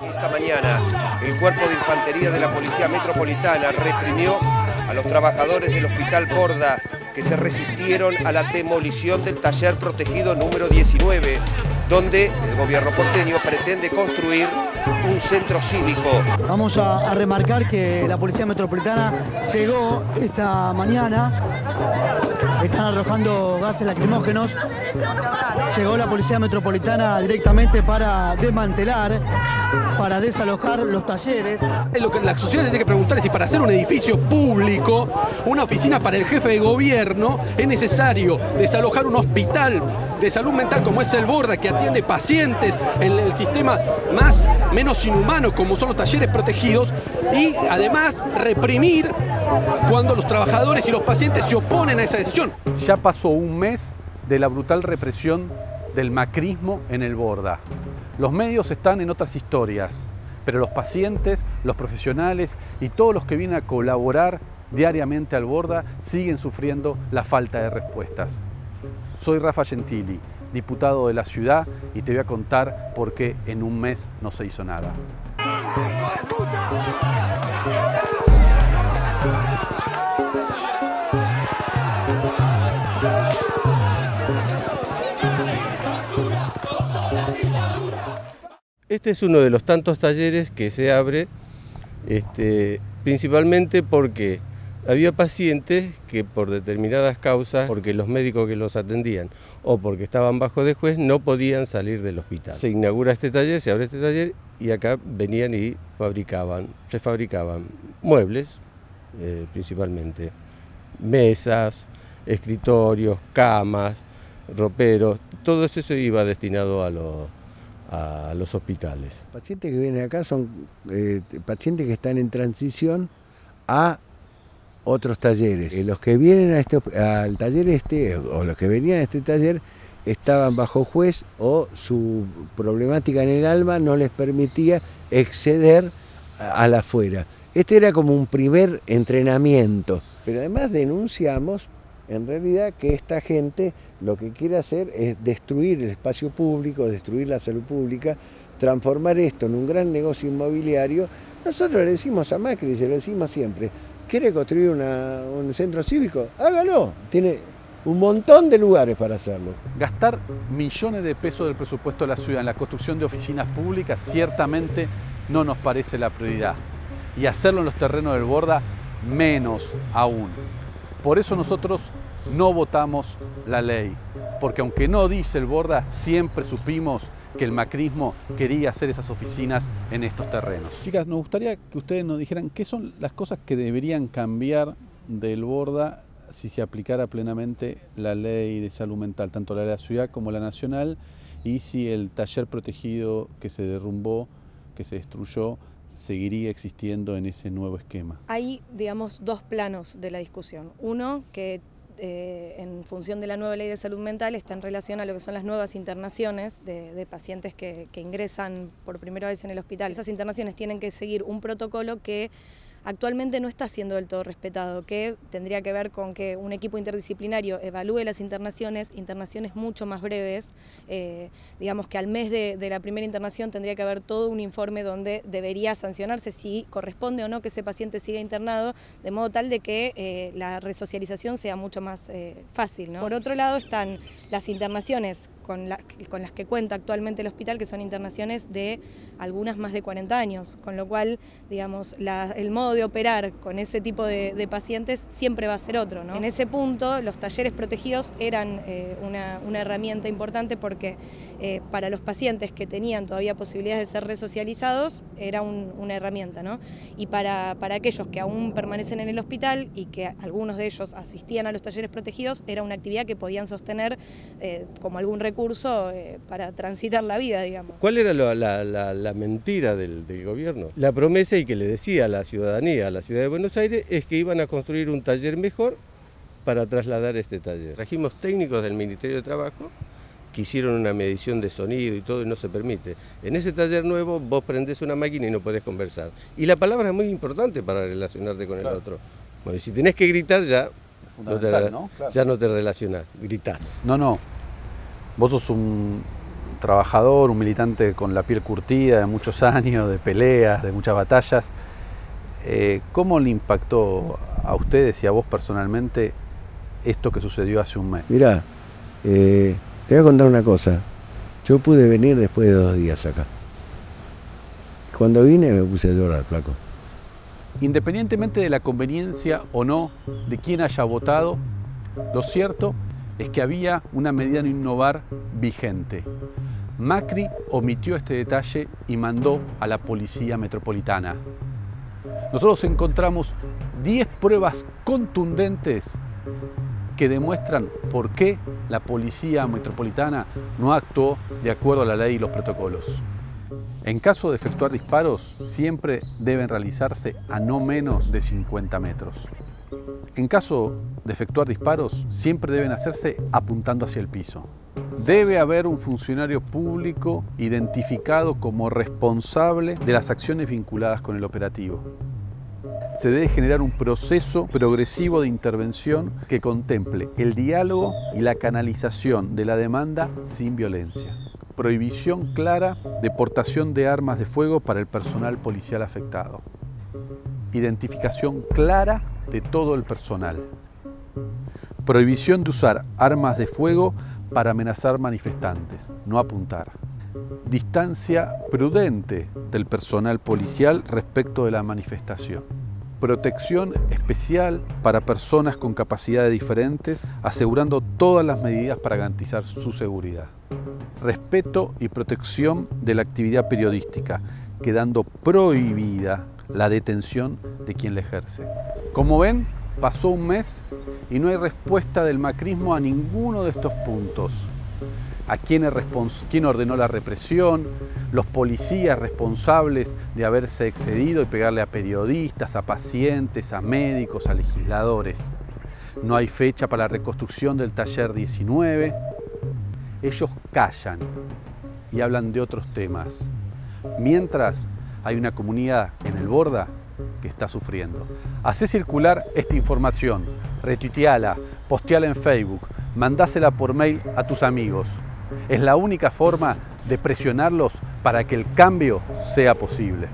Esta mañana, el Cuerpo de Infantería de la Policía Metropolitana reprimió a los trabajadores del Hospital Borda que se resistieron a la demolición del taller protegido número 19, donde el gobierno porteño pretende construir un centro cívico. Vamos a, a remarcar que la Policía Metropolitana llegó esta mañana, están arrojando gases lacrimógenos, llegó la Policía Metropolitana directamente para desmantelar, para desalojar los talleres. Lo que la sociedad tiene que preguntar es si para hacer un edificio público, una oficina para el jefe de gobierno, es necesario desalojar un hospital de salud mental como es el Borda, que atiende pacientes en el sistema más menos inhumano como son los talleres protegidos y además reprimir cuando los trabajadores y los pacientes se oponen a esa decisión. Ya pasó un mes de la brutal represión del macrismo en el Borda. Los medios están en otras historias, pero los pacientes, los profesionales y todos los que vienen a colaborar diariamente al Borda siguen sufriendo la falta de respuestas. Soy Rafa Gentili, diputado de la ciudad, y te voy a contar por qué en un mes no se hizo nada. Este es uno de los tantos talleres que se abre este, principalmente porque había pacientes que por determinadas causas, porque los médicos que los atendían o porque estaban bajo de juez, no podían salir del hospital. Se inaugura este taller, se abre este taller y acá venían y fabricaban, se fabricaban muebles eh, principalmente, mesas, escritorios, camas, roperos, todo eso iba destinado a los a los hospitales. Pacientes que vienen acá son eh, pacientes que están en transición a otros talleres. Eh, los que vienen a este, al taller este, o los que venían a este taller, estaban bajo juez o su problemática en el alma no les permitía exceder a la afuera. Este era como un primer entrenamiento, pero además denunciamos en realidad que esta gente lo que quiere hacer es destruir el espacio público, destruir la salud pública, transformar esto en un gran negocio inmobiliario. Nosotros le decimos a Macri, se lo decimos siempre, ¿quiere construir un centro cívico? Hágalo, tiene un montón de lugares para hacerlo. Gastar millones de pesos del presupuesto de la ciudad en la construcción de oficinas públicas ciertamente no nos parece la prioridad. Y hacerlo en los terrenos del Borda, menos aún. Por eso nosotros no votamos la ley, porque aunque no dice el Borda, siempre supimos que el macrismo quería hacer esas oficinas en estos terrenos. Chicas, nos gustaría que ustedes nos dijeran qué son las cosas que deberían cambiar del Borda si se aplicara plenamente la ley de salud mental, tanto la de la ciudad como la nacional, y si el taller protegido que se derrumbó, que se destruyó, seguiría existiendo en ese nuevo esquema. Hay, digamos, dos planos de la discusión. Uno, que eh, en función de la nueva ley de salud mental está en relación a lo que son las nuevas internaciones de, de pacientes que, que ingresan por primera vez en el hospital. Esas internaciones tienen que seguir un protocolo que actualmente no está siendo del todo respetado, que tendría que ver con que un equipo interdisciplinario evalúe las internaciones, internaciones mucho más breves, eh, digamos que al mes de, la primera internación tendría que haber todo un informe donde debería sancionarse si corresponde o no que ese paciente siga internado, de modo tal de que eh, la resocialización sea mucho más eh, fácil. Por otro lado están las internaciones con, la, con, las que cuenta actualmente el hospital, que son internaciones de algunas más de 40 años, con lo cual, digamos, el modo de operar con ese tipo de, pacientes siempre va a ser otro. ¿no? En ese punto, los talleres protegidos eran eh, una, herramienta importante porque eh, para los pacientes que tenían todavía posibilidades de ser resocializados, era un, una herramienta. ¿no? Y para, para aquellos que aún permanecen en el hospital y que algunos de ellos asistían a los talleres protegidos, era una actividad que podían sostener eh, como algún recurso curso eh, para transitar la vida, digamos. ¿Cuál era la, la, la, la mentira del, del, gobierno? La promesa y que le decía a la ciudadanía, a la ciudad de Buenos Aires, es que iban a construir un taller mejor para trasladar este taller. Trajimos técnicos del Ministerio de Trabajo que hicieron una medición de sonido y todo y no se permite. En ese taller nuevo vos prendés una máquina y no podés conversar. Y la palabra es muy importante para relacionarte con claro. el otro. Bueno, si tenés que gritar ya, no te, ¿no? Claro. ya no te relacionás, gritás. No, no, vos sos un trabajador, un militante con la piel curtida de muchos años, de peleas, de muchas batallas. Eh, ¿Cómo le impactó a ustedes y a vos personalmente esto que sucedió hace un mes? Mirá, eh, te voy a contar una cosa. Yo pude venir después de dos días acá. Cuando vine me puse a llorar, flaco. Independientemente de la conveniencia o no de quién haya votado, lo cierto es que había una medida no innovar vigente. Macri omitió este detalle y mandó a la Policía Metropolitana. Nosotros encontramos 10 pruebas contundentes que demuestran por qué la Policía Metropolitana no actuó de acuerdo a la ley y los protocolos. En caso de efectuar disparos, siempre deben realizarse a no menos de 50 metros. En caso de efectuar disparos, siempre deben hacerse apuntando hacia el piso. Debe haber un funcionario público identificado como responsable de las acciones vinculadas con el operativo. Se debe generar un proceso progresivo de intervención que contemple el diálogo y la canalización de la demanda sin violencia prohibición clara de portación de armas de fuego para el personal policial afectado. Identificación clara de todo el personal. Prohibición de usar armas de fuego para amenazar manifestantes, no apuntar. Distancia prudente del personal policial respecto de la manifestación. Protección especial para personas con capacidades diferentes, asegurando todas las medidas para garantizar su seguridad respeto y protección de la actividad periodística, quedando prohibida la detención de quien la ejerce. Como ven, pasó un mes y no hay respuesta del macrismo a ninguno de estos puntos. ¿A quién, ordenó la represión? Los policías responsables de haberse excedido y pegarle a periodistas, a pacientes, a médicos, a legisladores. No hay fecha para la reconstrucción del taller 19 ellos callan y hablan de otros temas. Mientras hay una comunidad en el Borda que está sufriendo. Hacé circular esta información, retuiteala, posteala en Facebook, mandásela por mail a tus amigos. Es la única forma de presionarlos para que el cambio sea posible.